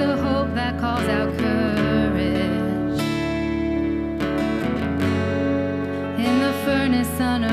of hope that calls out courage. In the furnace sun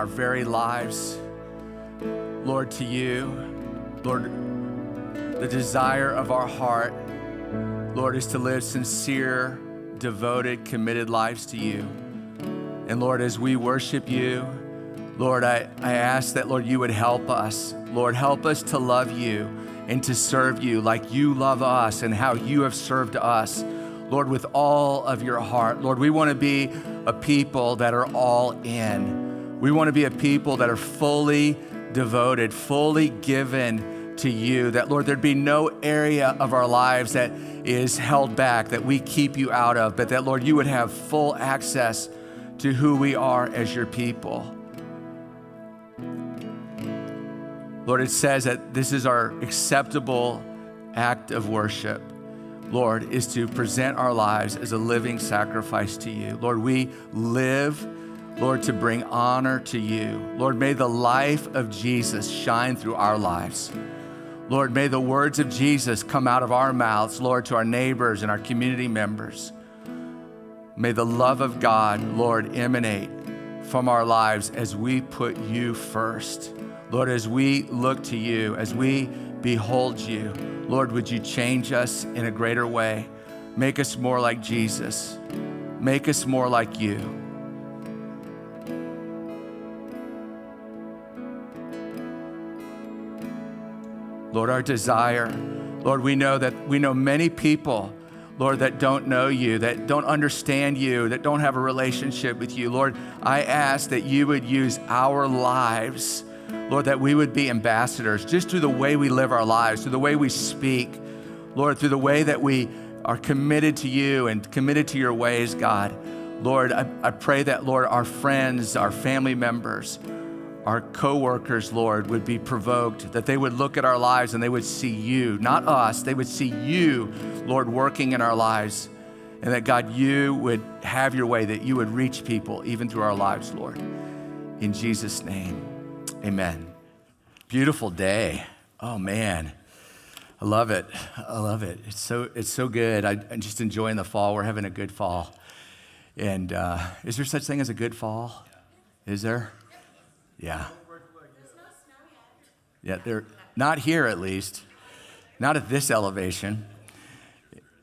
our very lives. Lord, to you, Lord, the desire of our heart, Lord, is to live sincere, devoted, committed lives to you. And Lord, as we worship you, Lord, I, I ask that, Lord, you would help us. Lord, help us to love you and to serve you like you love us and how you have served us. Lord, with all of your heart. Lord, we want to be a people that are all in. We want to be a people that are fully devoted, fully given to you. That, Lord, there'd be no area of our lives that is held back, that we keep you out of, but that, Lord, you would have full access to who we are as your people. Lord, it says that this is our acceptable act of worship. Lord, is to present our lives as a living sacrifice to you. Lord, we live, Lord, to bring honor to you. Lord, may the life of Jesus shine through our lives. Lord, may the words of Jesus come out of our mouths, Lord, to our neighbors and our community members. May the love of God, Lord, emanate from our lives as we put you first. Lord, as we look to you, as we behold you, Lord, would you change us in a greater way? Make us more like Jesus. Make us more like you. Lord, our desire, Lord, we know that we know many people, Lord, that don't know you, that don't understand you, that don't have a relationship with you. Lord, I ask that you would use our lives Lord, that we would be ambassadors just through the way we live our lives, through the way we speak, Lord, through the way that we are committed to you and committed to your ways, God. Lord, I, I pray that, Lord, our friends, our family members, our coworkers, Lord, would be provoked, that they would look at our lives and they would see you, not us, they would see you, Lord, working in our lives. And that, God, you would have your way, that you would reach people even through our lives, Lord. In Jesus' name. Amen. Beautiful day. Oh man. I love it. I love it. It's so it's so good. I, am just enjoying the fall. We're having a good fall. And uh, is there such thing as a good fall? Is there? Yeah. There's no snow yet. Yeah, they're not here at least. Not at this elevation.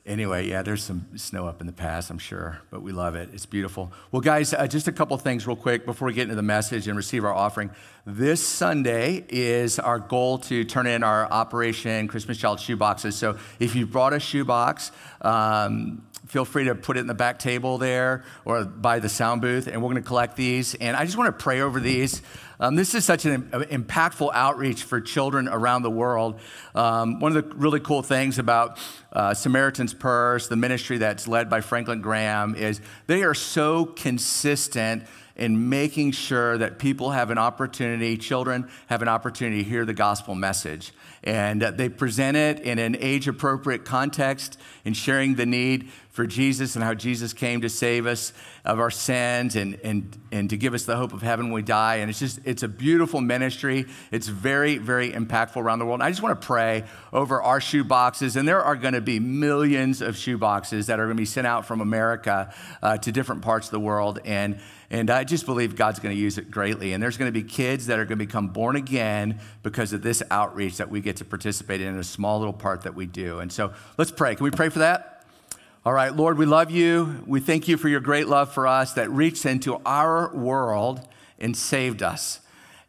Anyway, yeah, there's some snow up in the pass, I'm sure, but we love it. It's beautiful. Well, guys, uh, just a couple things real quick before we get into the message and receive our offering. This Sunday is our goal to turn in our Operation Christmas Child shoe boxes. So if you brought a shoebox, um, feel free to put it in the back table there or by the sound booth, and we're going to collect these. And I just want to pray over these. Um, this is such an impactful outreach for children around the world. Um, one of the really cool things about uh, Samaritan's Purse, the ministry that's led by Franklin Graham, is they are so consistent in making sure that people have an opportunity, children have an opportunity to hear the gospel message. And uh, they present it in an age appropriate context in sharing the need for Jesus and how Jesus came to save us of our sins and, and, and to give us the hope of heaven when we die. And it's just, it's a beautiful ministry. It's very, very impactful around the world. And I just want to pray over our shoe boxes. And there are going to be millions of shoe boxes that are going to be sent out from America uh, to different parts of the world. And and I just believe God's going to use it greatly. And there's going to be kids that are going to become born again because of this outreach that we get to participate in, in a small little part that we do. And so let's pray. Can we pray for that? All right, Lord, we love you. We thank you for your great love for us that reached into our world and saved us.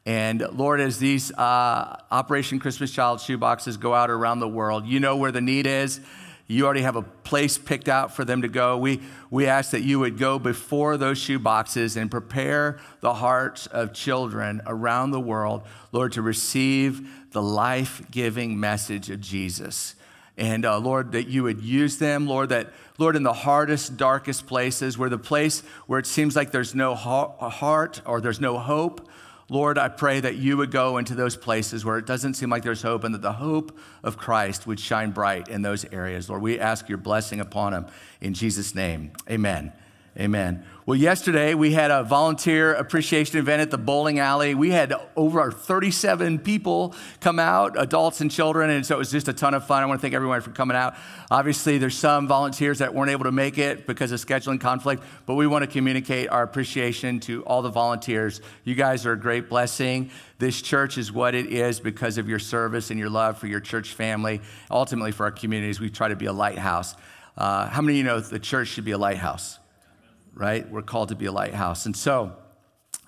And Lord, as these uh, Operation Christmas Child shoeboxes go out around the world, you know where the need is. You already have a place picked out for them to go. We, we ask that you would go before those shoeboxes and prepare the hearts of children around the world, Lord, to receive the life giving message of Jesus. And uh, Lord, that you would use them, Lord, that Lord, in the hardest, darkest places, where the place where it seems like there's no heart or there's no hope, Lord, I pray that you would go into those places where it doesn't seem like there's hope and that the hope of Christ would shine bright in those areas. Lord, we ask your blessing upon them in Jesus' name. Amen. Amen. Well, yesterday we had a volunteer appreciation event at the bowling alley. We had over 37 people come out, adults and children, and so it was just a ton of fun. I want to thank everyone for coming out. Obviously, there's some volunteers that weren't able to make it because of scheduling conflict, but we want to communicate our appreciation to all the volunteers. You guys are a great blessing. This church is what it is because of your service and your love for your church family, ultimately for our communities. We try to be a lighthouse. Uh, how many of you know the church should be a lighthouse? Right? We're called to be a lighthouse. And so,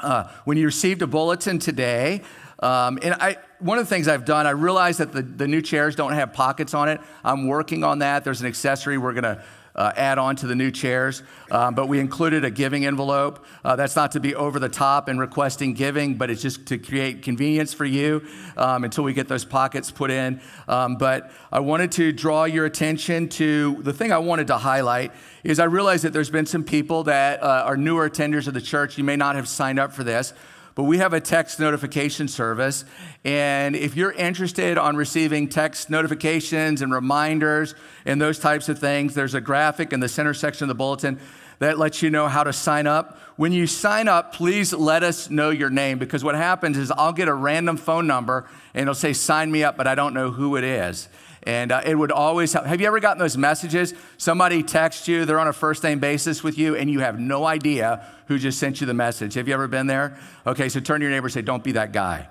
uh, when you received a bulletin today, um, and I, one of the things I've done, I realized that the, the new chairs don't have pockets on it. I'm working on that. There's an accessory we're going to uh, add on to the new chairs. Um, but we included a giving envelope. Uh, that's not to be over the top and requesting giving, but it's just to create convenience for you um, until we get those pockets put in. Um, but I wanted to draw your attention to the thing I wanted to highlight is I realized that there's been some people that uh, are newer attenders of the church. You may not have signed up for this but we have a text notification service. And if you're interested on receiving text notifications and reminders and those types of things, there's a graphic in the center section of the bulletin that lets you know how to sign up. When you sign up, please let us know your name because what happens is I'll get a random phone number and it'll say sign me up, but I don't know who it is. And uh, it would always help. Have you ever gotten those messages? Somebody texts you, they're on a first name basis with you, and you have no idea who just sent you the message. Have you ever been there? Okay, so turn to your neighbor and say, Don't be that guy.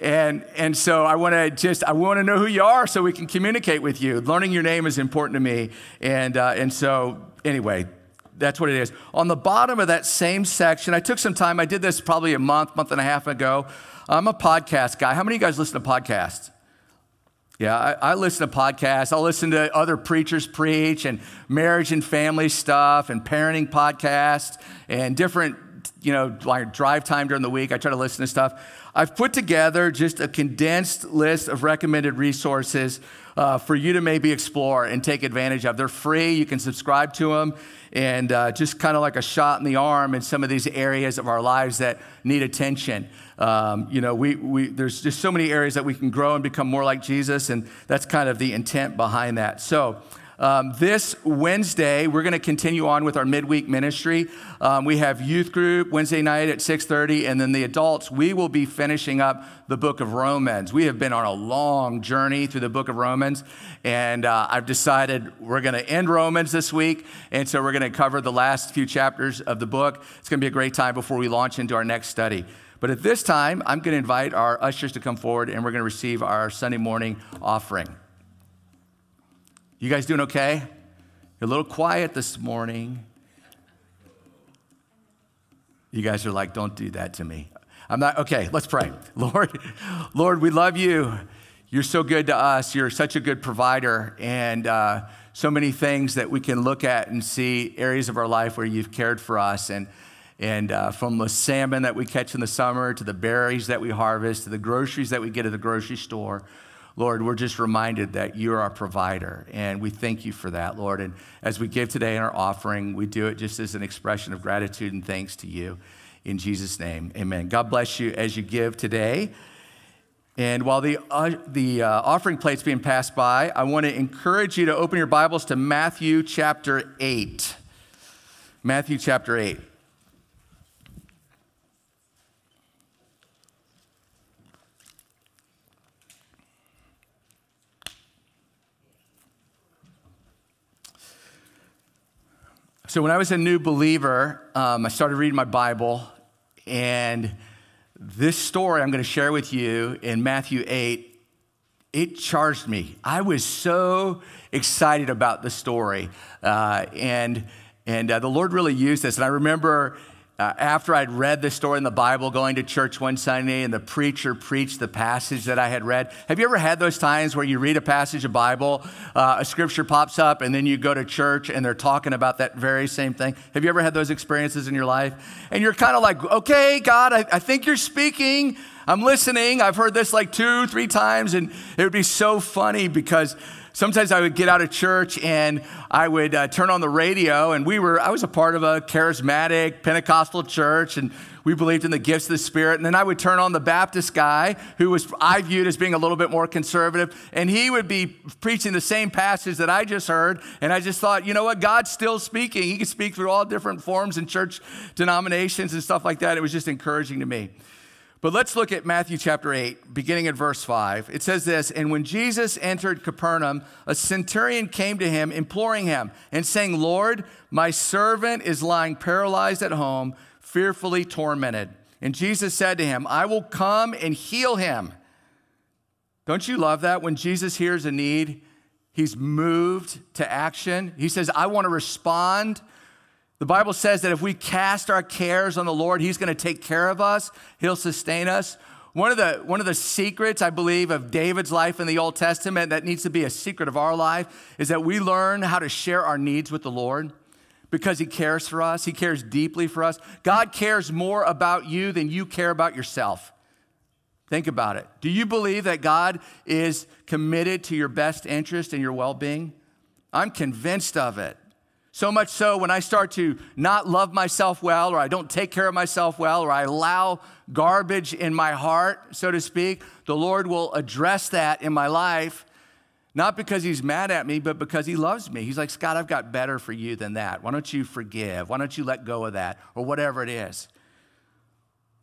And, and so I want to just, I want to know who you are so we can communicate with you. Learning your name is important to me. And, uh, and so, anyway, that's what it is. On the bottom of that same section, I took some time. I did this probably a month, month and a half ago. I'm a podcast guy. How many of you guys listen to podcasts? Yeah, I, I, listen to podcasts. I'll listen to other preachers preach and marriage and family stuff and parenting podcasts and different, you know, like drive time during the week. I try to listen to stuff. I've put together just a condensed list of recommended resources uh, for you to maybe explore and take advantage of. They're free. You can subscribe to them and uh, just kind of like a shot in the arm in some of these areas of our lives that need attention. Um, you know, we, we, there's just so many areas that we can grow and become more like Jesus, and that's kind of the intent behind that. So, um, this Wednesday, we're going to continue on with our midweek ministry. Um, we have youth group Wednesday night at 6:30, and then the adults. We will be finishing up the book of Romans. We have been on a long journey through the book of Romans, and uh, I've decided we're going to end Romans this week, and so we're going to cover the last few chapters of the book. It's going to be a great time before we launch into our next study. But at this time, I'm going to invite our ushers to come forward, and we're going to receive our Sunday morning offering. You guys doing okay? You're a little quiet this morning. You guys are like, don't do that to me. I'm not, okay, let's pray. Lord, Lord, we love you. You're so good to us. You're such a good provider, and uh, so many things that we can look at and see areas of our life where you've cared for us. And, and uh, from the salmon that we catch in the summer to the berries that we harvest to the groceries that we get at the grocery store. Lord, we're just reminded that you're our provider, and we thank you for that, Lord. And as we give today in our offering, we do it just as an expression of gratitude and thanks to you. In Jesus' name, amen. God bless you as you give today. And while the, uh, the uh, offering plate's being passed by, I want to encourage you to open your Bibles to Matthew chapter 8. Matthew chapter 8. So, when I was a new believer, um, I started reading my Bible, and this story I'm going to share with you in Matthew 8, it charged me. I was so excited about the story. Uh, and and uh, the Lord really used this. And I remember uh, after I'd read the story in the Bible, going to church one Sunday, and the preacher preached the passage that I had read. Have you ever had those times where you read a passage of Bible, uh, a scripture pops up, and then you go to church and they're talking about that very same thing? Have you ever had those experiences in your life? And you're kind of like, okay, God, I, I think you're speaking. I'm listening. I've heard this like two, three times, and it would be so funny because sometimes I would get out of church and I would uh, turn on the radio, and we were, I was a part of a charismatic Pentecostal church, and we believed in the gifts of the Spirit. And then I would turn on the Baptist guy, who was I viewed as being a little bit more conservative, and he would be preaching the same passage that I just heard. And I just thought, you know what? God's still speaking. He can speak through all different forms and church denominations and stuff like that. It was just encouraging to me. But let's look at Matthew chapter 8, beginning at verse 5. It says this And when Jesus entered Capernaum, a centurion came to him, imploring him, and saying, Lord, my servant is lying paralyzed at home, fearfully tormented. And Jesus said to him, I will come and heal him. Don't you love that? When Jesus hears a need, he's moved to action. He says, I want to respond the Bible says that if we cast our cares on the Lord, He's going to take care of us, He'll sustain us. One of, the, one of the secrets, I believe, of David's life in the Old Testament that needs to be a secret of our life is that we learn how to share our needs with the Lord because He cares for us. He cares deeply for us. God cares more about you than you care about yourself. Think about it. Do you believe that God is committed to your best interest and your well being? I'm convinced of it. So much so, when I start to not love myself well, or I don't take care of myself well, or I allow garbage in my heart, so to speak, the Lord will address that in my life, not because He's mad at me, but because He loves me. He's like, Scott, I've got better for you than that. Why don't you forgive? Why don't you let go of that? Or whatever it is.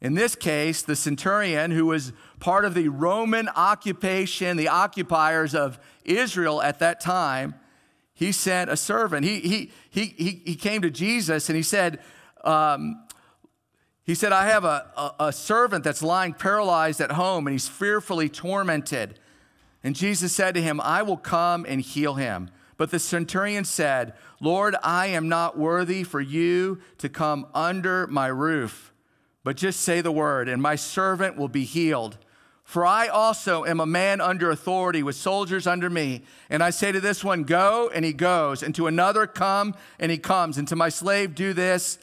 In this case, the centurion, who was part of the Roman occupation, the occupiers of Israel at that time, he sent a servant. He, he, he, he, came to Jesus and he said, um, he said, I have a, a, a servant that's lying paralyzed at home and he's fearfully tormented. And Jesus said to him, I will come and heal him. But the centurion said, Lord, I am not worthy for you to come under my roof, but just say the word, and my servant will be healed. For I also am a man under authority with soldiers under me. And I say to this one, Go, and he goes. And to another, Come, and he comes. And to my slave, Do this,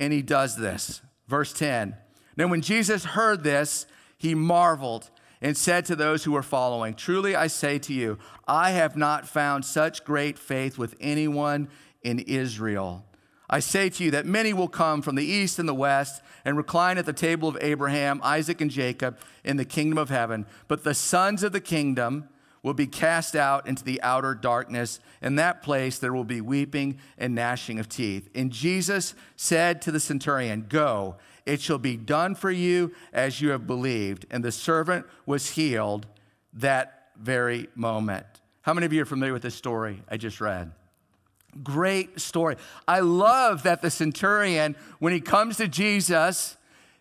and he does this. Verse 10. Now, when Jesus heard this, he marveled and said to those who were following, Truly I say to you, I have not found such great faith with anyone in Israel. I say to you that many will come from the east and the west and recline at the table of Abraham, Isaac, and Jacob in the kingdom of heaven. But the sons of the kingdom will be cast out into the outer darkness. In that place, there will be weeping and gnashing of teeth. And Jesus said to the centurion, Go, it shall be done for you as you have believed. And the servant was healed that very moment. How many of you are familiar with this story I just read? Great story. I love that the centurion, when he comes to Jesus,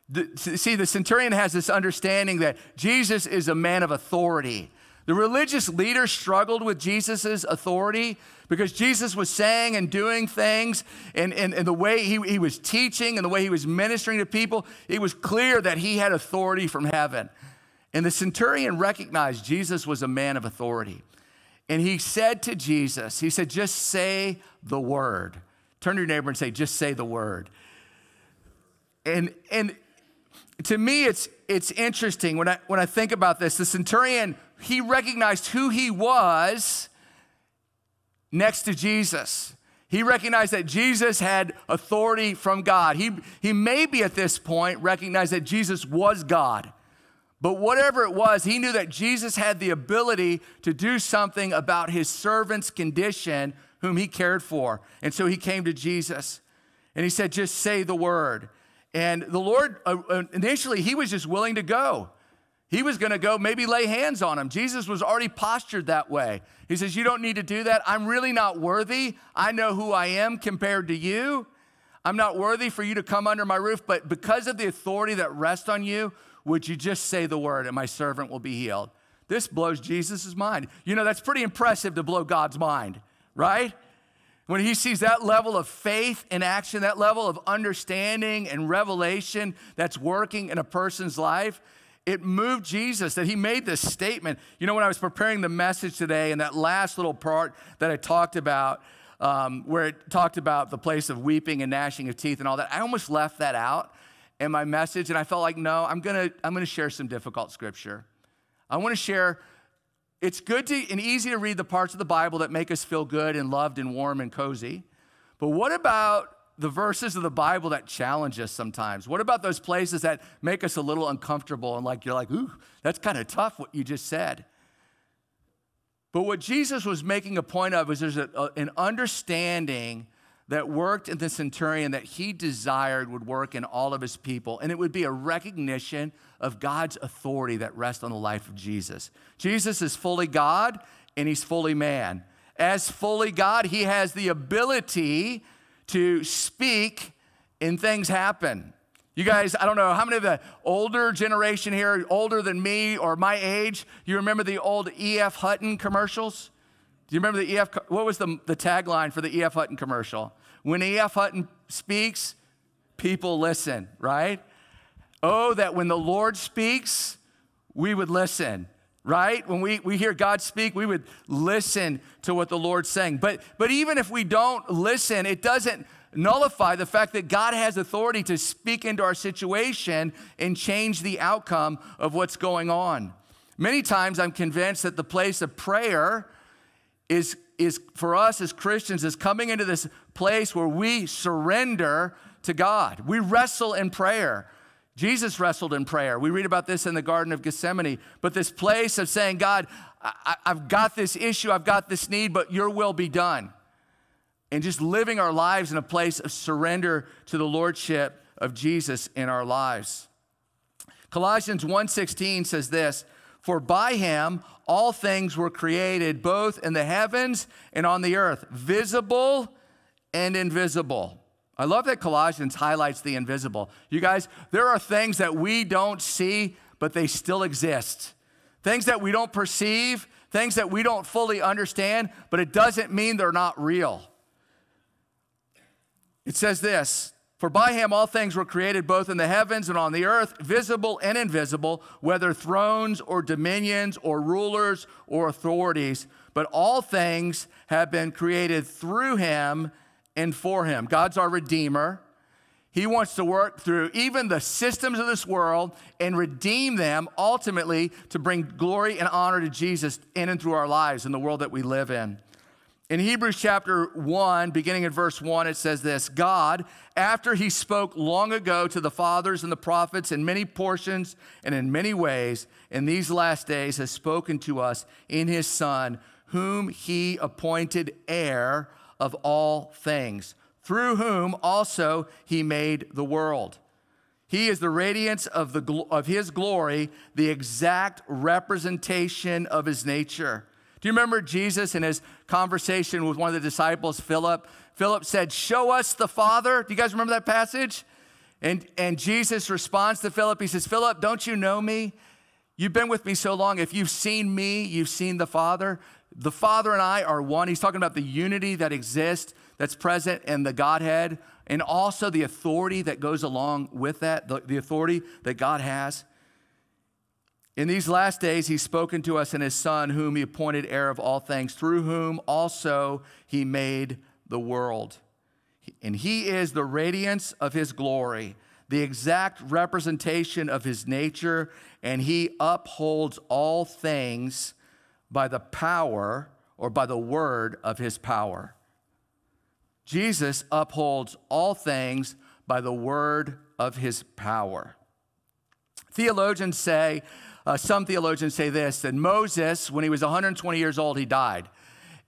the, see, the centurion has this understanding that Jesus is a man of authority. The religious leaders struggled with Jesus' authority because Jesus was saying and doing things, and, and, and the way he, he was teaching and the way he was ministering to people, it was clear that he had authority from heaven. And the centurion recognized Jesus was a man of authority. And he said to Jesus, He said, just say the word. Turn to your neighbor and say, just say the word. And, and to me, it's, it's interesting when I, when I think about this. The centurion, he recognized who he was next to Jesus. He recognized that Jesus had authority from God. He, he maybe at this point recognized that Jesus was God. But whatever it was, he knew that Jesus had the ability to do something about his servant's condition, whom he cared for. And so he came to Jesus and he said, Just say the word. And the Lord, uh, uh initially, he was just willing to go. He was going to go, maybe lay hands on him. Jesus was already postured that way. He says, You don't need to do that. I'm really not worthy. I know who I am compared to you. I'm not worthy for you to come under my roof, but because of the authority that rests on you, would you just say the word and my servant will be healed? This blows Jesus' mind. You know, that's pretty impressive to blow God's mind, right? When he sees that level of faith in action, that level of understanding and revelation that's working in a person's life, it moved Jesus that he made this statement. You know, when I was preparing the message today, and that last little part that I talked about, um, where it talked about the place of weeping and gnashing of teeth and all that, I almost left that out in my message, and I felt like, no, I'm gonna, I'm gonna share some difficult scripture. I wanna share it's good to, and easy to read the parts of the Bible that make us feel good and loved and warm and cozy. But what about the verses of the Bible that challenge us sometimes? What about those places that make us a little uncomfortable and like you're like, ooh, that's kind of tough what you just said? But what Jesus was making a point of is there's a, a, an understanding that worked in the centurion that he desired would work in all of his people. And it would be a recognition of God's authority that rests on the life of Jesus. Jesus is fully God and he's fully man. As fully God, he has the ability to speak and things happen. You guys, I don't know how many of the older generation here, older than me or my age, you remember the old E.F. Hutton commercials? Do you remember the E.F. What was the, the tagline for the E.F. Hutton commercial? When E.F. Hutton speaks, people listen, right? Oh, that when the Lord speaks, we would listen, right? When we, we hear God speak, we would listen to what the Lord's saying. But, but even if we don't listen, it doesn't nullify the fact that God has authority to speak into our situation and change the outcome of what's going on. Many times I'm convinced that the place of prayer is, is for us as Christians is coming into this place where we surrender to God. We wrestle in prayer. Jesus wrestled in prayer. We read about this in the Garden of Gethsemane. But this place of saying, God, I, have got this issue, I've got this need, but your will be done. And just living our lives in a place of surrender to the Lordship of Jesus in our lives. Colossians 1:16 says this, "For by him all things were created, both in the heavens and on the earth, visible and invisible." I love that Colossians highlights the invisible. You guys, there are things that we don't see, but they still exist. Things that we don't perceive, things that we don't fully understand, but it doesn't mean they're not real. It says this For by him all things were created, both in the heavens and on the earth, visible and invisible, whether thrones or dominions or rulers or authorities. But all things have been created through him and for him. God's our Redeemer. He wants to work through even the systems of this world and redeem them ultimately to bring glory and honor to Jesus in and through our lives in the world that we live in. In Hebrews chapter 1, beginning in verse 1, it says this God, after he spoke long ago to the fathers and the prophets in many portions and in many ways, in these last days has spoken to us in his Son, whom he appointed heir of all things, through whom also he made the world. He is the radiance of, the, of his glory, the exact representation of his nature. Do you remember Jesus in his conversation with one of the disciples, Philip? Philip said, Show us the Father. Do you guys remember that passage? And, and Jesus responds to Philip. He says, Philip, don't you know me? You've been with me so long. If you've seen me, you've seen the Father. The Father and I are one. He's talking about the unity that exists, that's present in the Godhead, and also the authority that goes along with that, the, the authority that God has. In these last days, he's spoken to us in his Son, whom he appointed heir of all things, through whom also he made the world. And he is the radiance of his glory the exact representation of his nature, and he upholds all things by the power or by the word of his power. Jesus upholds all things by the word of his power. Theologians say, uh, some theologians say this that Moses, when he was 120 years old, he died.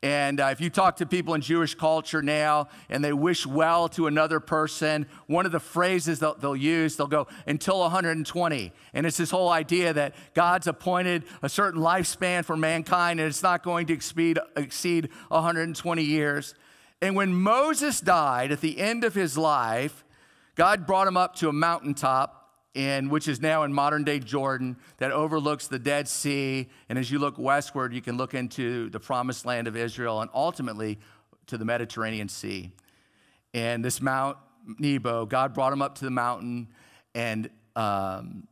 And uh, if you talk to people in Jewish culture now and they wish well to another person, one of the phrases they'll, they'll, use, they'll go, until 120. And it's this whole idea that God's appointed a certain lifespan for mankind and it's not going to exceed, exceed 120 years. And when Moses died at the end of his life, God brought him up to a mountaintop and which is now in modern day Jordan, that overlooks the Dead Sea. And as you look westward, you can look into the promised land of Israel and ultimately to the Mediterranean Sea. And this Mount Nebo, God brought him up to the mountain, and um,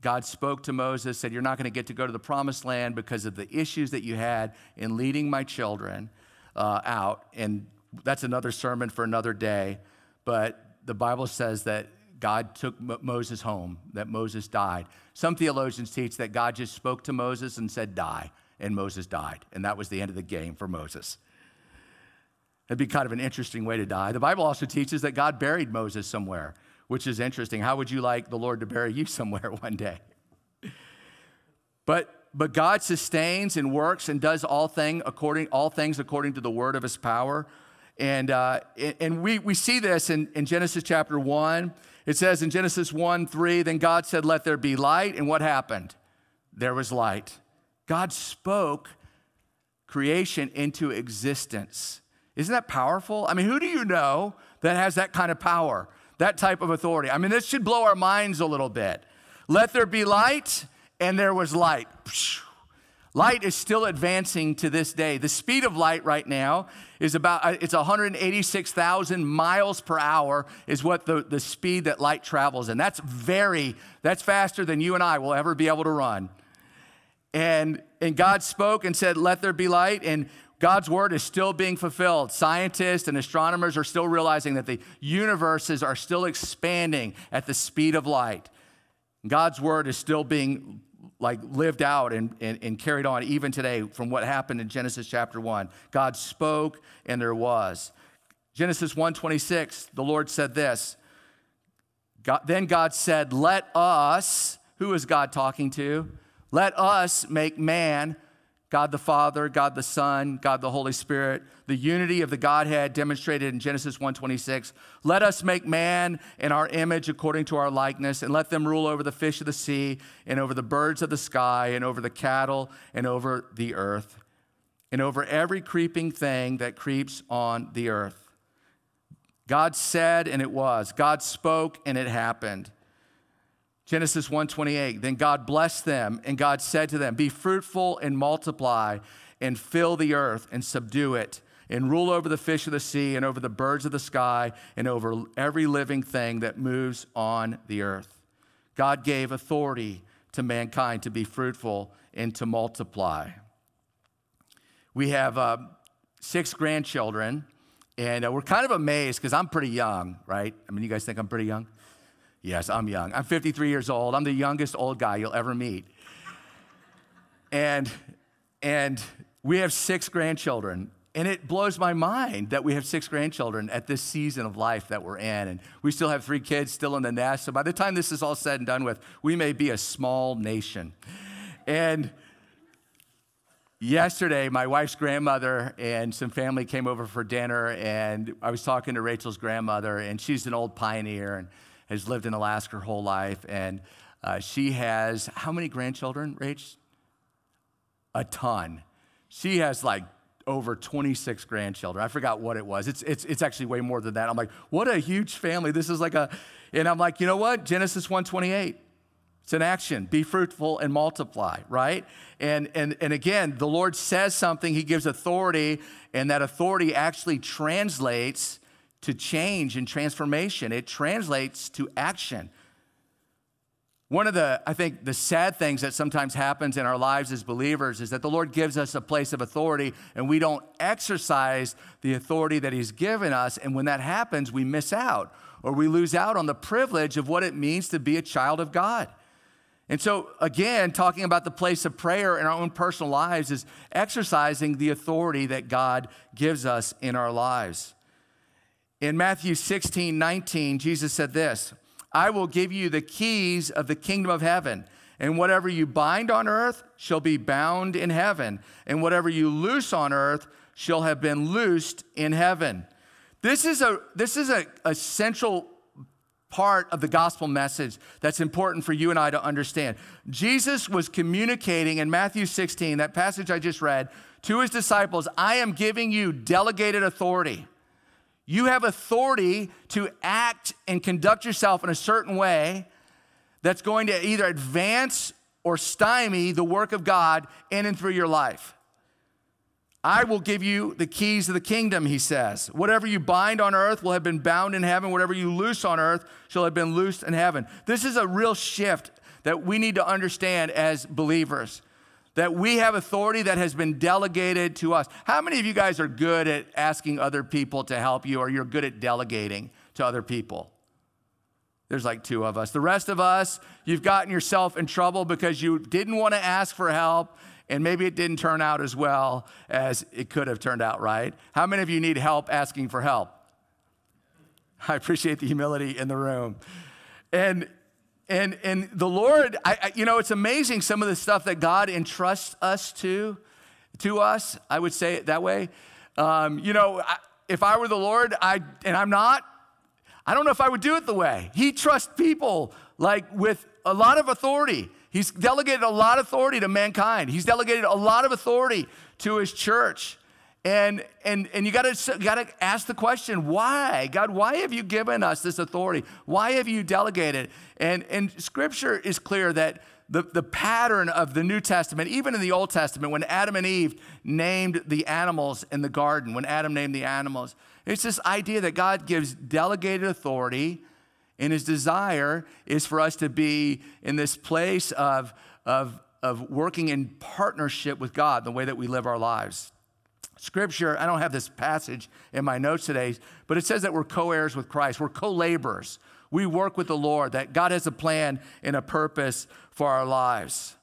God spoke to Moses, said, You're not going to get to go to the promised land because of the issues that you had in leading my children uh, out. And that's another sermon for another day. But the Bible says that God took Moses home, that Moses died. Some theologians teach that God just spoke to Moses and said, Die. and Moses died. And that was the end of the game for Moses. It'd be kind of an interesting way to die. The Bible also teaches that God buried Moses somewhere, which is interesting. How would you like the Lord to bury you somewhere one day? But but God sustains and works and does all thing according all things according to the word of his power. And, uh, and we, we see this in, in Genesis chapter 1. It says in Genesis 1 3, then God said, Let there be light. And what happened? There was light. God spoke creation into existence. Isn't that powerful? I mean, who do you know that has that kind of power, that type of authority? I mean, this should blow our minds a little bit. Let there be light, and there was light. Light is still advancing to this day. The speed of light right now is about uh, it's 186,000 miles per hour is what the, the speed that light travels and that's very that's faster than you and I will ever be able to run. And and God spoke and said let there be light and God's word is still being fulfilled. Scientists and astronomers are still realizing that the universes are still expanding at the speed of light. God's word is still being like lived out and, and, and, carried on even today from what happened in genesis chapter 1 god spoke and there was. Genesis 1.26 the lord said this. God, then god said let us who is god talking to? Let us make man God the Father, God the Son, God the Holy Spirit, the unity of the Godhead demonstrated in Genesis 1:26. Let us make man in our image according to our likeness and let them rule over the fish of the sea and over the birds of the sky and over the cattle and over the earth and over every creeping thing that creeps on the earth. God said and it was. God spoke and it happened. Genesis 1:28 Then God blessed them and God said to them be fruitful and multiply and fill the earth and subdue it and rule over the fish of the sea and over the birds of the sky and over every living thing that moves on the earth. God gave authority to mankind to be fruitful and to multiply. We have uh, six grandchildren, and uh, we're kind of amazed because I'm pretty young, right? I mean, you guys think I'm pretty young? Yes, I'm young. I'm 53 years old. I'm the youngest old guy you'll ever meet. And, and we have six grandchildren. And it blows my mind that we have six grandchildren at this season of life that we're in. And we still have three kids still in the nest. So by the time this is all said and done with, we may be a small nation. And yesterday, my wife's grandmother and some family came over for dinner. And I was talking to Rachel's grandmother, and she's an old pioneer. And has lived in Alaska her whole life, and uh, she has how many grandchildren, Rach? A ton. She has like over 26 grandchildren. I forgot what it was. It's, it's, it's actually way more than that. I'm like, what a huge family. This is like a, and I'm like, you know what? Genesis 128. It's an action. Be fruitful and multiply, right? And, and, and again, the Lord says something, He gives authority, and that authority actually translates to change and transformation. It translates to action. One of the, I think, the sad things that sometimes happens in our lives as believers is that the Lord gives us a place of authority and we don't exercise the authority that He's given us. And when that happens, we miss out or we lose out on the privilege of what it means to be a child of God. And so, again, talking about the place of prayer in our own personal lives is exercising the authority that God gives us in our lives. In Matthew 16, 19, Jesus said this I will give you the keys of the kingdom of heaven. And whatever you bind on earth shall be bound in heaven, and whatever you loose on earth shall have been loosed in heaven. This is a this is a, central part of the gospel message that's important for you and I to understand. Jesus was communicating in Matthew 16, that passage I just read, to his disciples, I am giving you delegated authority. You have authority to act and conduct yourself in a certain way that's going to either advance or stymie the work of God in and through your life. I will give you the keys of the kingdom, he says. Whatever you bind on earth will have been bound in heaven. Whatever you loose on earth shall have been loosed in heaven. This is a real shift that we need to understand as believers that we have authority that has been delegated to us. How many of you guys are good at asking other people to help you, or you're good at delegating to other people? There's like two of us. The rest of us, you've gotten yourself in trouble because you didn't want to ask for help and maybe it didn't turn out as well as it could have turned out, right? How many of you need help asking for help? I appreciate the humility in the room. And and and the Lord, I, I, you know, it's amazing some of the stuff that God entrusts us to, to us. I would say it that way. Um, you know, I, if I were the Lord, I and I'm not, I don't know if I would do it the way He trusts people like with a lot of authority. He's delegated a lot of authority to mankind. He's delegated a lot of authority to His church. And, and, and you gotta, gotta ask the question, why? God, why have you given us this authority? Why have you delegated? And, and scripture is clear that the, the pattern of the New Testament, even in the Old Testament, when Adam and Eve named the animals in the garden, when Adam named the animals, it's this idea that God gives delegated authority, and his desire is for us to be in this place of, of, of working in partnership with God, the way that we live our lives. Scripture, I don't have this passage in my notes today, but it says that we're co heirs with Christ, we're co laborers. We work with the Lord, that God has a plan and a purpose for our lives.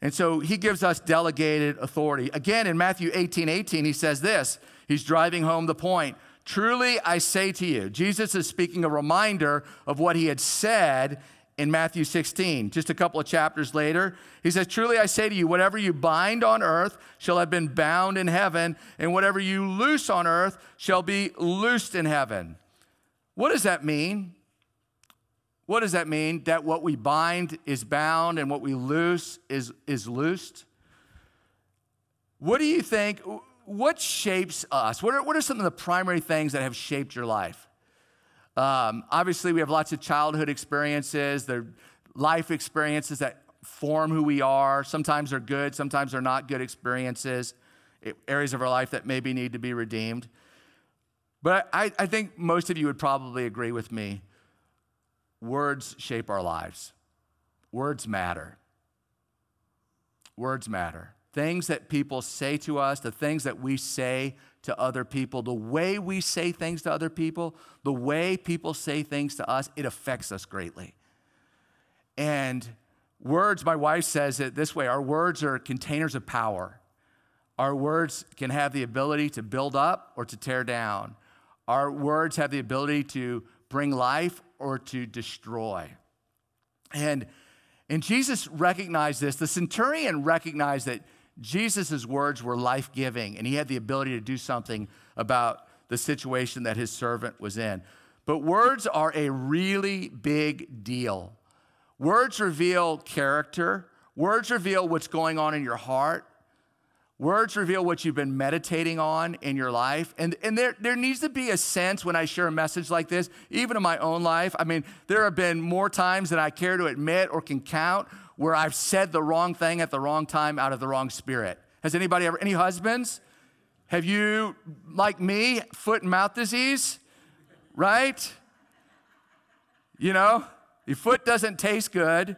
And so he gives us delegated authority. Again, in Matthew 18 18, he says this He's driving home the point. Truly, I say to you, Jesus is speaking a reminder of what he had said in Matthew 16. Just a couple of chapters later, he says, Truly I say to you, whatever you bind on earth shall have been bound in heaven, and whatever you loose on earth shall be loosed in heaven. What does that mean? What does that mean? That what we bind is bound and what we loose is, is loosed? What do you think? What shapes us? What are, what are some of the primary things that have shaped your life? Um, obviously, we have lots of childhood experiences, the life experiences that form who we are. Sometimes they're good, sometimes they're not good experiences, areas of our life that maybe need to be redeemed. But I, I think most of you would probably agree with me. Words shape our lives. Words matter. Words matter. Things that people say to us, the things that we say to other people, the way we say things to other people, the way people say things to us, it affects us greatly. And words, my wife says it this way our words are containers of power. Our words can have the ability to build up or to tear down. Our words have the ability to bring life or to destroy. And, and Jesus recognized this. The centurion recognized that Jesus' words were life giving, and he had the ability to do something about the situation that his servant was in. But words are a really big deal. Words reveal character, words reveal what's going on in your heart. Words reveal what you've been meditating on in your life. And, and there, there needs to be a sense when I share a message like this, even in my own life. I mean, there have been more times than I care to admit or can count where I've said the wrong thing at the wrong time out of the wrong spirit. Has anybody ever, any husbands? Have you, like me, foot and mouth disease? Right? You know, your foot doesn't taste good.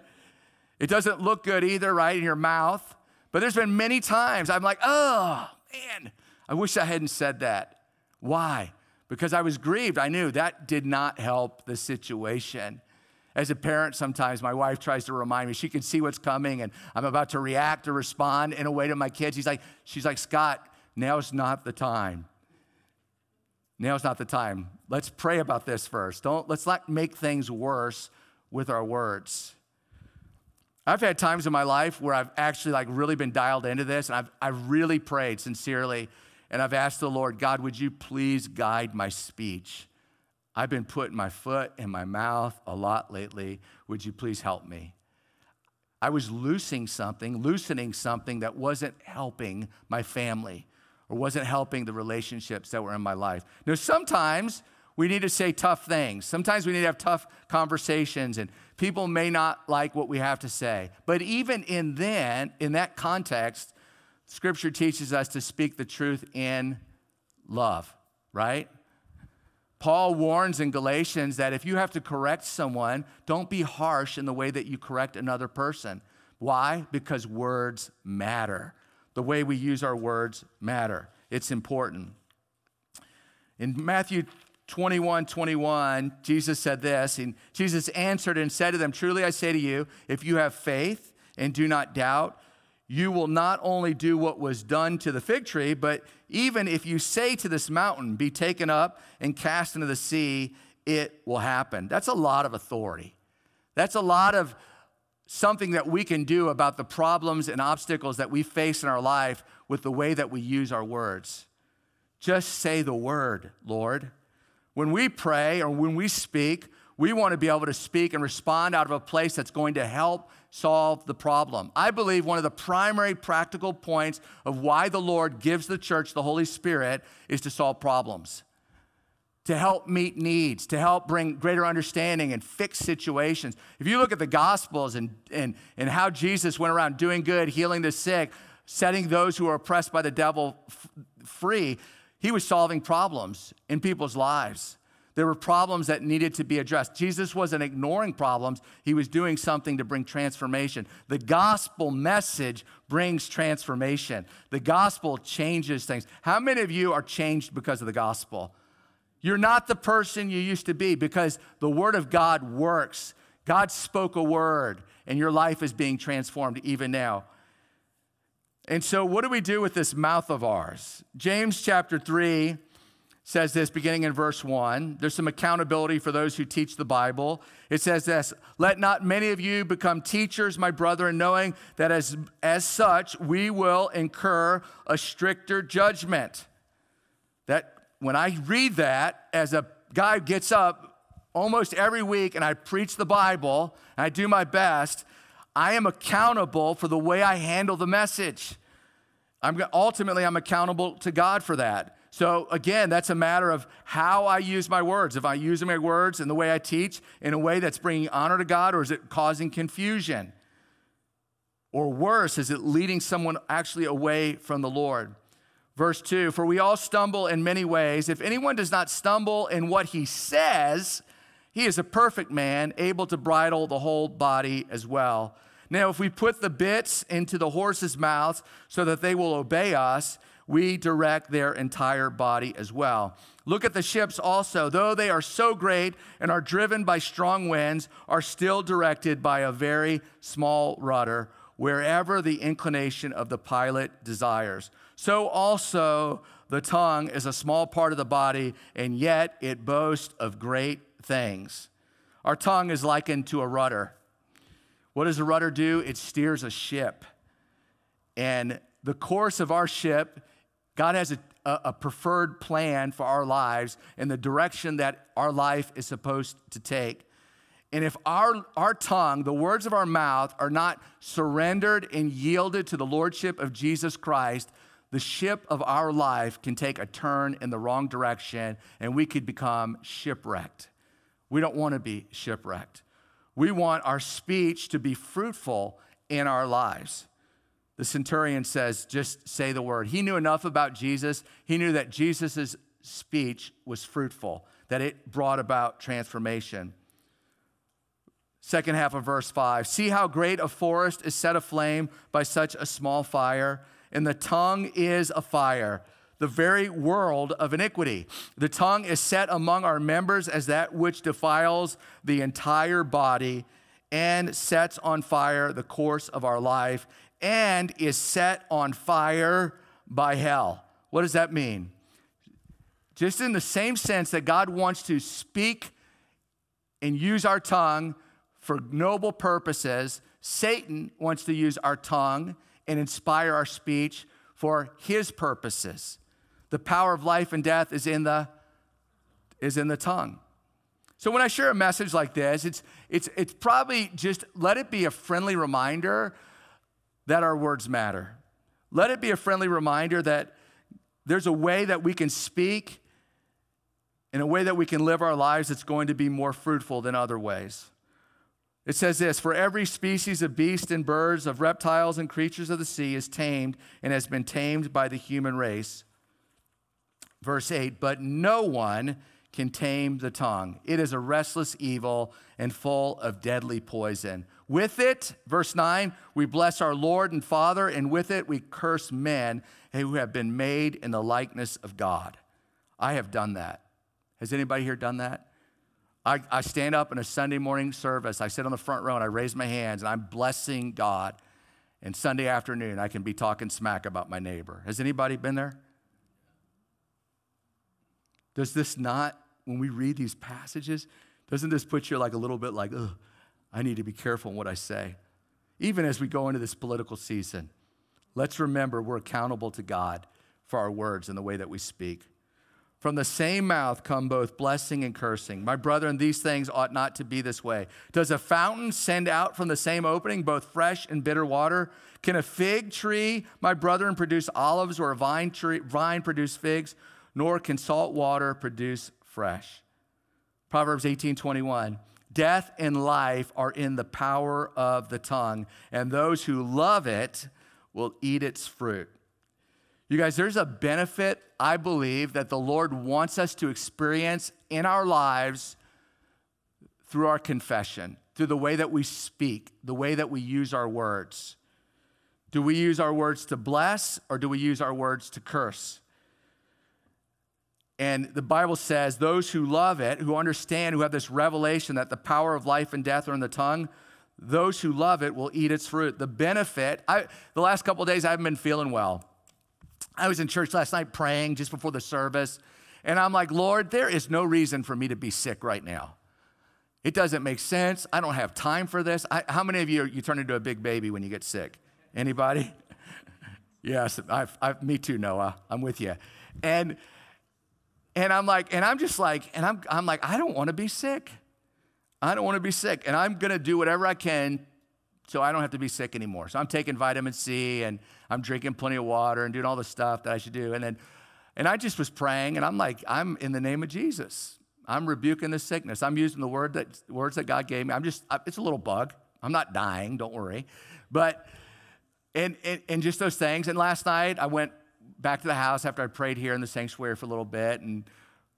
It doesn't look good either, right, in your mouth. But there's been many times I'm like, oh, man, I wish I hadn't said that. Why? Because I was grieved. I knew that did not help the situation. As a parent, sometimes my wife tries to remind me, she can see what's coming and I'm about to react or respond in a way to my kids. She's like, she's like, Scott, now's not the time. Now's not the time. Let's pray about this first. Don't let's not make things worse with our words. I've had times in my life where I've actually like really been dialed into this and I've, I've really prayed sincerely and I've asked the Lord, God, would you please guide my speech? I've been putting my foot in my mouth a lot lately. Would you please help me? I was loosing something, loosening something that wasn't helping my family or wasn't helping the relationships that were in my life. Now, sometimes we need to say tough things. Sometimes we need to have tough conversations and people may not like what we have to say. But even in then, in that context, scripture teaches us to speak the truth in love, right? Paul warns in Galatians that if you have to correct someone, don't be harsh in the way that you correct another person. Why? Because words matter. The way we use our words matter. It's important. In Matthew 21 21, Jesus said this, and Jesus answered and said to them, Truly I say to you, if you have faith and do not doubt, you will not only do what was done to the fig tree, but even if you say to this mountain, be taken up and cast into the sea, it will happen. That's a lot of authority. That's a lot of something that we can do about the problems and obstacles that we face in our life with the way that we use our words. Just say the word, Lord. When we pray or when we speak, we want to be able to speak and respond out of a place that's going to help solve the problem. I believe one of the primary practical points of why the Lord gives the church the Holy Spirit is to solve problems, to help meet needs, to help bring greater understanding and fix situations. If you look at the Gospels and, and, and how Jesus went around doing good, healing the sick, setting those who are oppressed by the devil free, he was solving problems in people's lives. There were problems that needed to be addressed. Jesus wasn't ignoring problems, he was doing something to bring transformation. The gospel message brings transformation, the gospel changes things. How many of you are changed because of the gospel? You're not the person you used to be because the word of God works. God spoke a word, and your life is being transformed even now. And so, what do we do with this mouth of ours? James chapter 3 says this beginning in verse 1. There's some accountability for those who teach the Bible. It says this Let not many of you become teachers, my brethren, knowing that as, as such we will incur a stricter judgment. That when I read that, as a guy gets up almost every week and I preach the Bible and I do my best, I am accountable for the way I handle the message. I'm, ultimately, I'm accountable to God for that. So, again, that's a matter of how I use my words. If I use my words in the way I teach in a way that's bringing honor to God, or is it causing confusion? Or worse, is it leading someone actually away from the Lord? Verse 2 For we all stumble in many ways. If anyone does not stumble in what he says, he is a perfect man, able to bridle the whole body as well. Now, if we put the bits into the horses' mouths so that they will obey us, we direct their entire body as well. Look at the ships also, though they are so great and are driven by strong winds, are still directed by a very small rudder wherever the inclination of the pilot desires. So also the tongue is a small part of the body, and yet it boasts of great things. Our tongue is likened to a rudder. What does a rudder do? It steers a ship. And the course of our ship God has a, a, preferred plan for our lives and the direction that our life is supposed to take. And if our, our tongue, the words of our mouth, are not surrendered and yielded to the lordship of Jesus Christ, the ship of our life can take a turn in the wrong direction and we could become shipwrecked. We don't want to be shipwrecked. We want our speech to be fruitful in our lives. The centurion says, just say the word. He knew enough about Jesus. He knew that Jesus' speech was fruitful, that it brought about transformation. Second half of verse 5 See how great a forest is set aflame by such a small fire, and the tongue is a fire, the very world of iniquity. The tongue is set among our members as that which defiles the entire body and sets on fire the course of our life and is set on fire by hell. What does that mean? Just in the same sense that God wants to speak and use our tongue for noble purposes, Satan wants to use our tongue and inspire our speech for his purposes. The power of life and death is in the is in the tongue. So when I share a message like this, it's it's it's probably just let it be a friendly reminder that our words matter. Let it be a friendly reminder that there's a way that we can speak in a way that we can live our lives that's going to be more fruitful than other ways. It says this For every species of beast and birds, of reptiles and creatures of the sea is tamed and has been tamed by the human race. Verse 8 But no one can tame the tongue. It is a restless evil and full of deadly poison. With it, verse 9, we bless our Lord and Father, and with it we curse men who have been made in the likeness of God. I have done that. Has anybody here done that? I, I stand up in a Sunday morning service, I sit on the front row and I raise my hands and I'm blessing God. and Sunday afternoon I can be talking smack about my neighbor. Has anybody been there? Does this not, when we read these passages, doesn't this put you like a little bit like, ugh, I need to be careful in what I say? Even as we go into this political season, let's remember we're accountable to God for our words and the way that we speak. From the same mouth come both blessing and cursing. My brethren, these things ought not to be this way. Does a fountain send out from the same opening both fresh and bitter water? Can a fig tree, my brethren, produce olives or a vine, tree, vine produce figs? Nor can salt water produce fresh. Proverbs 18 21. Death and life are in the power of the tongue, and those who love it will eat its fruit. You guys, there's a benefit, I believe, that the Lord wants us to experience in our lives through our confession, through the way that we speak, the way that we use our words. Do we use our words to bless or do we use our words to curse? And the Bible says those who love it, who understand, who have this revelation that the power of life and death are in the tongue, those who love it will eat its fruit. The benefit, I, the last couple days I haven't been feeling well. I was in church last night praying just before the service, and I'm like, Lord, there is no reason for me to be sick right now. It doesn't make sense. I don't have time for this. I, how many of you you turn into a big baby when you get sick? Anybody? yes, I've, I've, me too, Noah. I'm with you. And and I'm like, and I'm just like, and I'm I'm like, I don't want to be sick. I don't want to be sick, and I'm gonna do whatever I can so I don't have to be sick anymore. So I'm taking vitamin C and I'm drinking plenty of water and doing all the stuff that I should do. And then, and I just was praying and I'm like, I'm in the name of Jesus. I'm rebuking the sickness. I'm using the word that, words that God gave me. I'm just, it's a little bug. I'm not dying, don't worry. But, and, and, and just those things. And last night I went back to the house after I prayed here in the sanctuary for a little bit and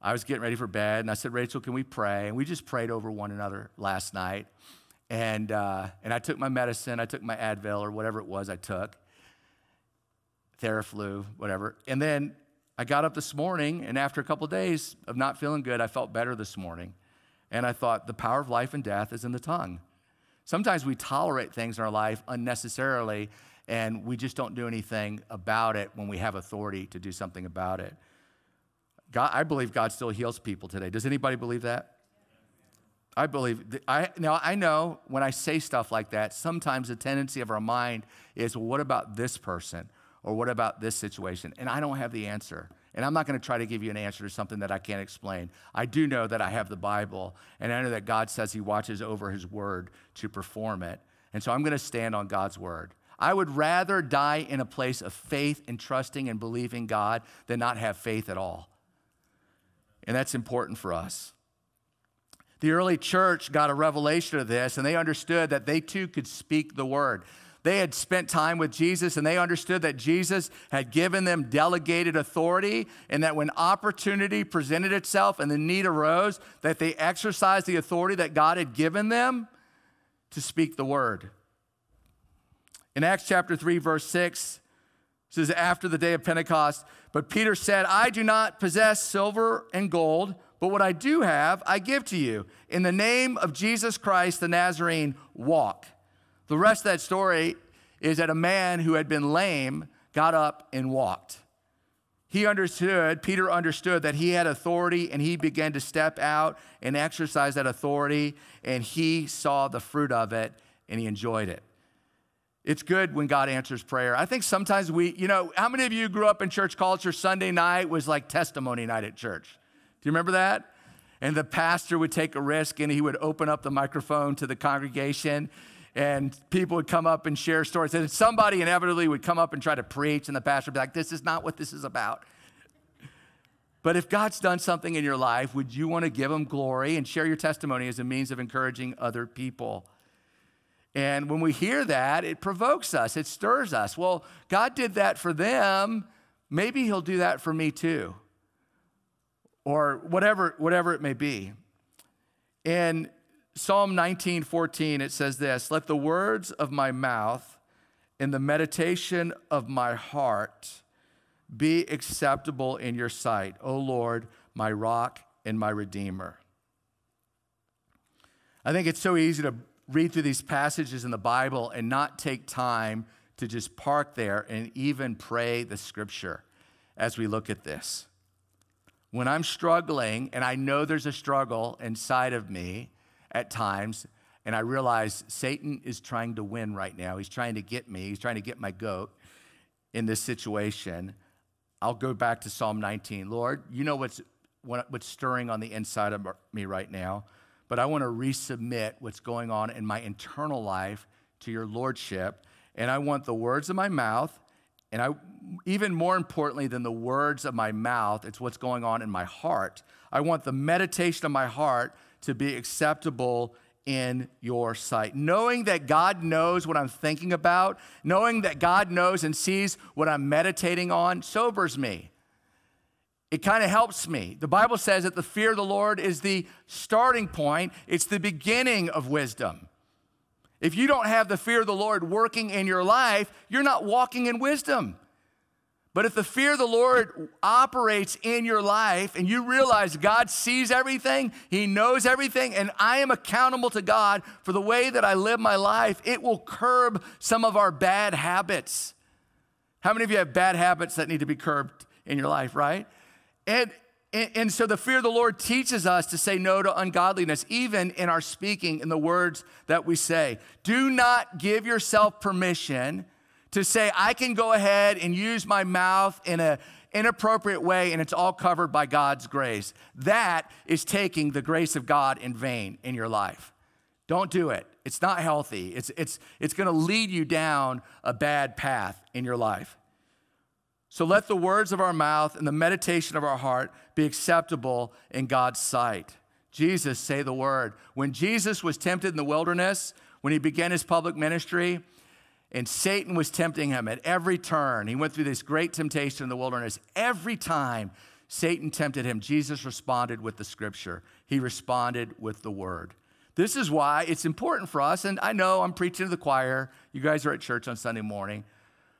I was getting ready for bed. And I said, Rachel, can we pray? And we just prayed over one another last night. And, uh, and I took my medicine, I took my Advil or whatever it was I took, Theraflu, whatever. And then I got up this morning, and after a couple of days of not feeling good, I felt better this morning. And I thought, the power of life and death is in the tongue. Sometimes we tolerate things in our life unnecessarily, and we just don't do anything about it when we have authority to do something about it. God, I believe God still heals people today. Does anybody believe that? I believe. I, now, I know when I say stuff like that, sometimes the tendency of our mind is, well, what about this person? Or what about this situation? And I don't have the answer. And I'm not going to try to give you an answer to something that I can't explain. I do know that I have the Bible, and I know that God says He watches over His word to perform it. And so I'm going to stand on God's word. I would rather die in a place of faith and trusting and believing God than not have faith at all. And that's important for us. The early church got a revelation of this and they understood that they too could speak the word. They had spent time with Jesus and they understood that Jesus had given them delegated authority and that when opportunity presented itself and the need arose, that they exercised the authority that God had given them to speak the word. In Acts chapter 3 verse 6 says after the day of Pentecost, but Peter said, "I do not possess silver and gold, but what I do have, I give to you. In the name of Jesus Christ the Nazarene, walk. The rest of that story is that a man who had been lame got up and walked. He understood, Peter understood that he had authority and he began to step out and exercise that authority, and he saw the fruit of it and he enjoyed it. It's good when God answers prayer. I think sometimes we, you know, how many of you grew up in church culture? Sunday night was like testimony night at church. Do you remember that? And the pastor would take a risk and he would open up the microphone to the congregation and people would come up and share stories. And somebody inevitably would come up and try to preach, and the pastor would be like, This is not what this is about. But if God's done something in your life, would you want to give him glory and share your testimony as a means of encouraging other people? And when we hear that, it provokes us, it stirs us. Well, God did that for them. Maybe he'll do that for me too or whatever, whatever it may be. In Psalm 19, 14, it says this Let the words of my mouth and the meditation of my heart be acceptable in your sight, O Lord, my rock and my redeemer. I think it's so easy to read through these passages in the Bible and not take time to just park there and even pray the scripture as we look at this. When I'm struggling, and I know there's a struggle inside of me at times, and I realize Satan is trying to win right now. He's trying to get me, he's trying to get my goat in this situation. I'll go back to Psalm 19. Lord, you know what's, what's stirring on the inside of me right now, but I want to resubmit what's going on in my internal life to your lordship. And I want the words of my mouth, and I, even more importantly than the words of my mouth, it's what's going on in my heart. I want the meditation of my heart to be acceptable in your sight. Knowing that God knows what I'm thinking about, knowing that God knows and sees what I'm meditating on, sobers me. It kind of helps me. The Bible says that the fear of the Lord is the starting point, it's the beginning of wisdom. If you don't have the fear of the Lord working in your life, you're not walking in wisdom. But if the fear of the Lord operates in your life and you realize God sees everything, He knows everything, and I am accountable to God for the way that I live my life, it will curb some of our bad habits. How many of you have bad habits that need to be curbed in your life, right? And, and, so the fear of the Lord teaches us to say no to ungodliness, even in our speaking, in the words that we say. Do not give yourself permission to say, I can go ahead and use my mouth in an inappropriate way and it's all covered by God's grace. That is taking the grace of God in vain in your life. Don't do it. It's not healthy. It's, it's, it's going to lead you down a bad path in your life. So let the words of our mouth and the meditation of our heart be acceptable in God's sight. Jesus, say the word. When Jesus was tempted in the wilderness, when he began his public ministry, and Satan was tempting him at every turn. He went through this great temptation in the wilderness. Every time Satan tempted him, Jesus responded with the scripture. He responded with the word. This is why it's important for us, and I know I'm preaching to the choir. You guys are at church on Sunday morning,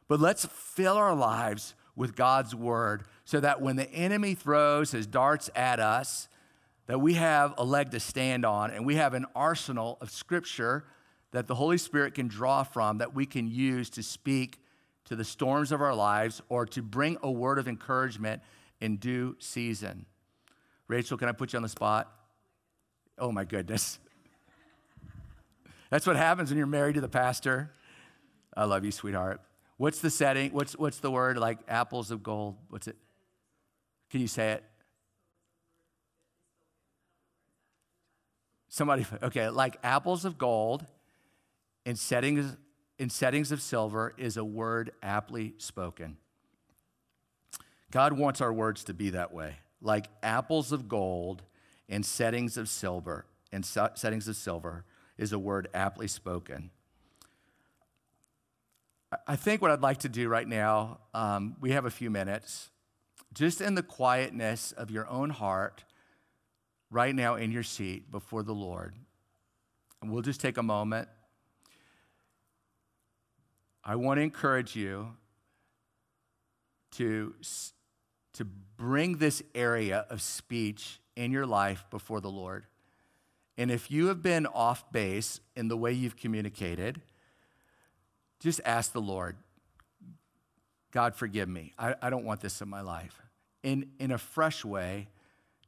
but let's fill our lives with God's word so that when the enemy throws his darts at us, that we have a leg to stand on and we have an arsenal of scripture that the Holy Spirit can draw from that we can use to speak to the storms of our lives or to bring a word of encouragement in due season. Rachel, can I put you on the spot? Oh my goodness. That's what happens when you're married to the pastor. I love you, sweetheart. What's the setting? What's, what's the word like apples of gold? What's it? Can you say it? Somebody, okay, like apples of gold in settings, in settings of silver is a word aptly spoken. God wants our words to be that way, like apples of gold in settings of silver. In settings of silver is a word aptly spoken. I think what I'd like to do right now, um, we have a few minutes, just in the quietness of your own heart, right now in your seat before the Lord. And we'll just take a moment I want to encourage you to, to bring this area of speech in your life before the Lord. And if you have been off base in the way you've communicated, just ask the Lord, God, forgive me. I, I don't want this in my life. In, in a fresh way,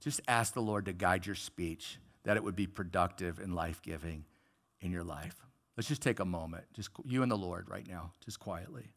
just ask the Lord to guide your speech, that it would be productive and life giving in your life. Let's just take a moment, just you and the Lord right now, just quietly.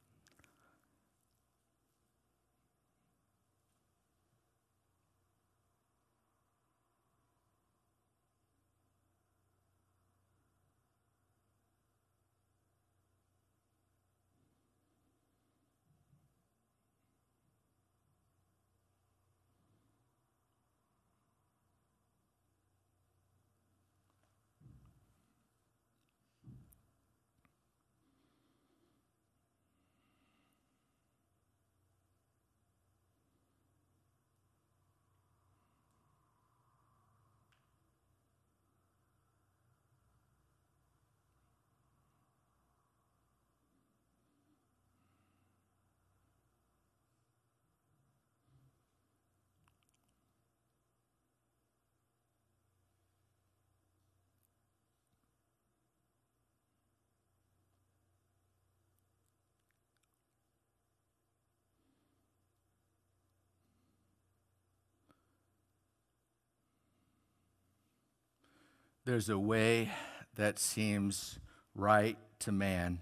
There's a way that seems right to man,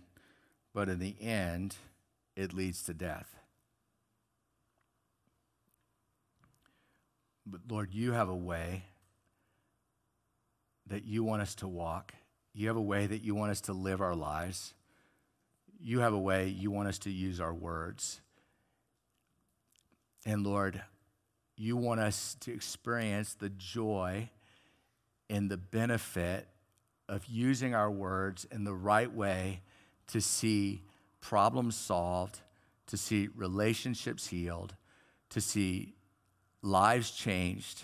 but in the end, it leads to death. But Lord, you have a way that you want us to walk. You have a way that you want us to live our lives. You have a way you want us to use our words. And Lord, you want us to experience the joy and the benefit of using our words in the right way to see problems solved, to see relationships healed, to see lives changed,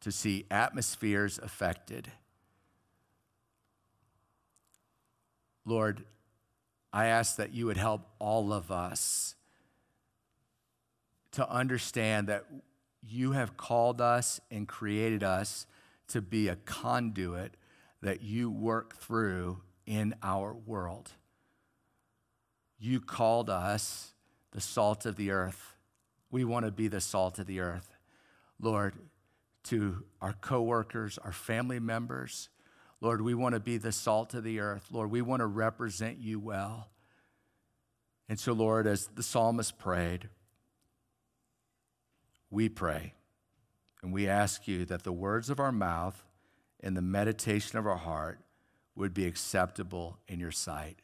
to see atmospheres affected. Lord, I ask that you would help all of us to understand that you have called us and created us to be a conduit that you work through in our world. You called us the salt of the earth. We want to be the salt of the earth. Lord, to our coworkers, our family members, Lord, we want to be the salt of the earth. Lord, we want to represent you well. And so, Lord, as the psalmist prayed, we pray and we ask you that the words of our mouth and the meditation of our heart would be acceptable in your sight.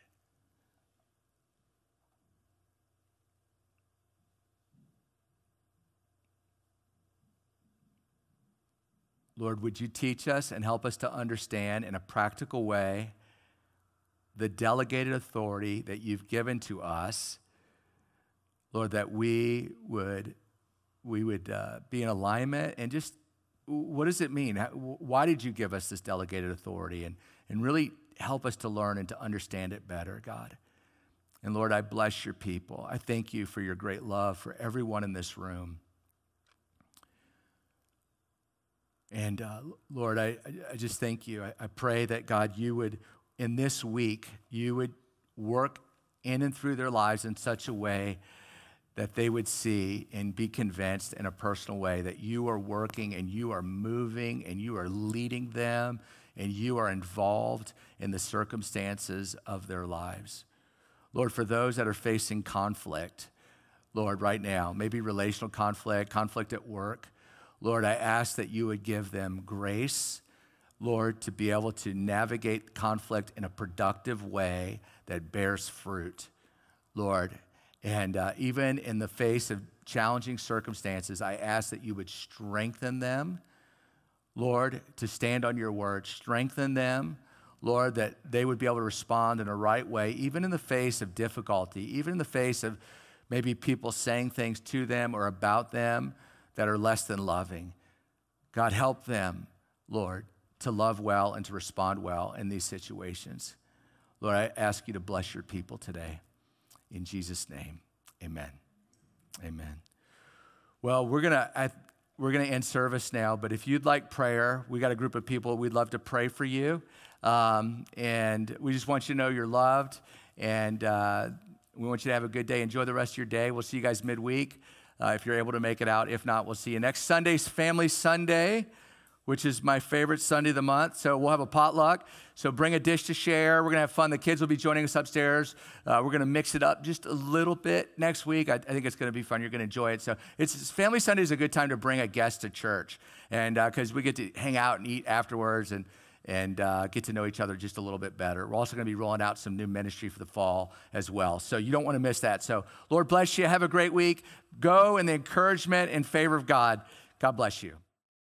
Lord, would you teach us and help us to understand in a practical way the delegated authority that you've given to us? Lord, that we would, we would uh, be in alignment and just what does it mean? Why did you give us this delegated authority? And, and really help us to learn and to understand it better, God. And Lord, I bless your people. I thank you for your great love for everyone in this room. And uh, Lord, I, I just thank you. I, I pray that God, you would, in this week, you would work in and through their lives in such a way that they would see and be convinced in a personal way that you are working and you are moving and you are leading them and you are involved in the circumstances of their lives. Lord, for those that are facing conflict, Lord, right now, maybe relational conflict, conflict at work, Lord, I ask that you would give them grace, Lord, to be able to navigate conflict in a productive way that bears fruit, Lord. And uh, even in the face of challenging circumstances, I ask that you would strengthen them, Lord, to stand on your word. Strengthen them, Lord, that they would be able to respond in a right way, even in the face of difficulty, even in the face of maybe people saying things to them or about them that are less than loving. God, help them, Lord, to love well and to respond well in these situations. Lord, I ask you to bless your people today. In Jesus' name, amen. Amen. Well, we're going to. We're going to end service now, but if you'd like prayer, we got a group of people we'd love to pray for you. Um, and we just want you to know you're loved, and uh, we want you to have a good day. Enjoy the rest of your day. We'll see you guys midweek uh, if you're able to make it out. If not, we'll see you next Sunday's Family Sunday, which is my favorite Sunday of the month. So we'll have a potluck. So bring a dish to share. We're going to have fun. The kids will be joining us upstairs. Uh, we're going to mix it up just a little bit next week. I, I think it's going to be fun. You're going to enjoy it. So it's Family Sunday is a good time to bring a guest to church, and because uh, we get to hang out and eat afterwards and and uh, get to know each other just a little bit better. We're also going to be rolling out some new ministry for the fall as well. So you don't want to miss that. So, Lord bless you. Have a great week. Go in the encouragement and favor of God. God bless you.